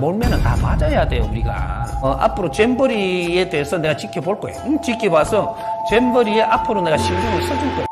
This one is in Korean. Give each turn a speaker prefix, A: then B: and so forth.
A: 몰면은 다 맞아야 돼요, 우리가. 어, 앞으로 잼버리에 대해서 내가 지켜볼 거예요. 응, 지켜봐서 잼버리에 앞으로 내가 신경을 써줄 거예요.